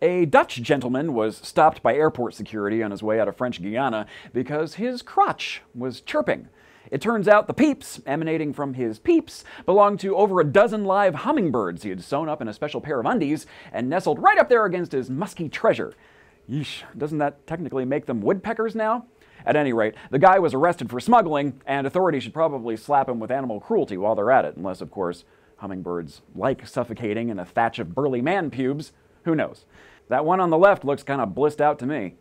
A Dutch gentleman was stopped by airport security on his way out of French Guiana because his crotch was chirping. It turns out the peeps, emanating from his peeps, belonged to over a dozen live hummingbirds he had sewn up in a special pair of undies and nestled right up there against his musky treasure. Yeesh, doesn't that technically make them woodpeckers now? At any rate, the guy was arrested for smuggling, and authorities should probably slap him with animal cruelty while they're at it, unless, of course, hummingbirds like suffocating in a thatch of burly man pubes. Who knows? That one on the left looks kind of blissed out to me.